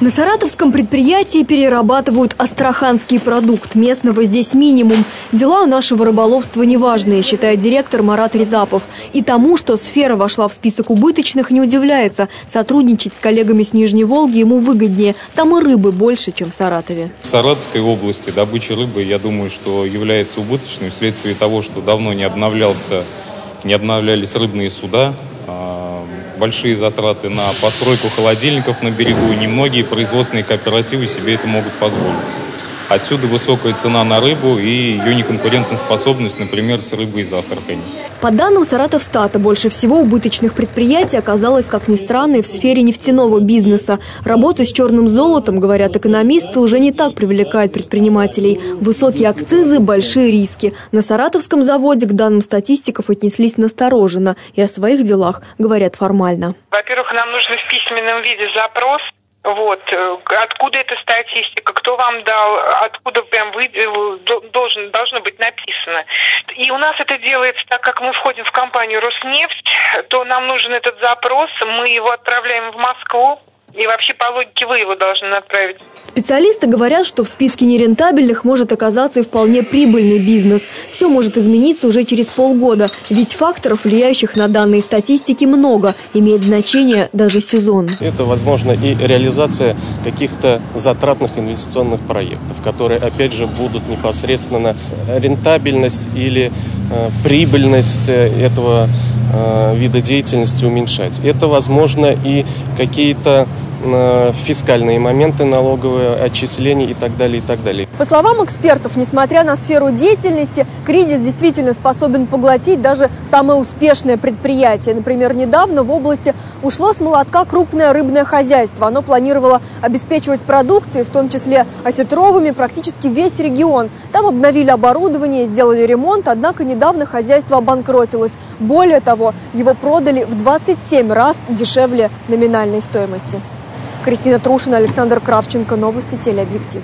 На саратовском предприятии перерабатывают астраханский продукт. Местного здесь минимум. Дела у нашего рыболовства неважные, считает директор Марат Рязапов. И тому, что сфера вошла в список убыточных, не удивляется. Сотрудничать с коллегами с Нижней Волги ему выгоднее. Там и рыбы больше, чем в Саратове. В Саратовской области добыча рыбы, я думаю, что является убыточной вследствие того, что давно не обновлялся, не обновлялись рыбные суда, большие затраты на постройку холодильников на берегу, немногие производственные кооперативы себе это могут позволить. Отсюда высокая цена на рыбу и ее неконкурентоспособность, например, с рыбой из Астрахани. По данным Саратовстата, больше всего убыточных предприятий оказалось, как ни странно, и в сфере нефтяного бизнеса. Работа с черным золотом, говорят экономисты, уже не так привлекает предпринимателей. Высокие акцизы – большие риски. На саратовском заводе к данным статистиков отнеслись настороженно и о своих делах говорят формально. Во-первых, нам нужно в письменном виде запрос вот. Э, откуда эта статистика, кто вам дал, откуда прям вы, э, должен, должно быть написано. И у нас это делается так, как мы входим в компанию Роснефть, то нам нужен этот запрос, мы его отправляем в Москву, и вообще по логике вы его должны отправить. Специалисты говорят, что в списке нерентабельных может оказаться и вполне прибыльный бизнес. Все может измениться уже через полгода, ведь факторов, влияющих на данные статистики, много. Имеет значение даже сезон. Это, возможно, и реализация каких-то затратных инвестиционных проектов, которые, опять же, будут непосредственно рентабельность или э, прибыльность э, этого вида деятельности уменьшать. Это, возможно, и какие-то фискальные моменты, налоговые отчисления и так далее, и так далее. По словам экспертов, несмотря на сферу деятельности, кризис действительно способен поглотить даже самое успешное предприятие. Например, недавно в области ушло с молотка крупное рыбное хозяйство. Оно планировало обеспечивать продукцией, в том числе осетровыми, практически весь регион. Там обновили оборудование, сделали ремонт, однако недавно хозяйство обанкротилось. Более того, его продали в 27 раз дешевле номинальной стоимости. Кристина Трушина, Александр Кравченко. Новости телеобъектив.